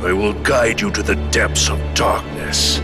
I will guide you to the depths of darkness.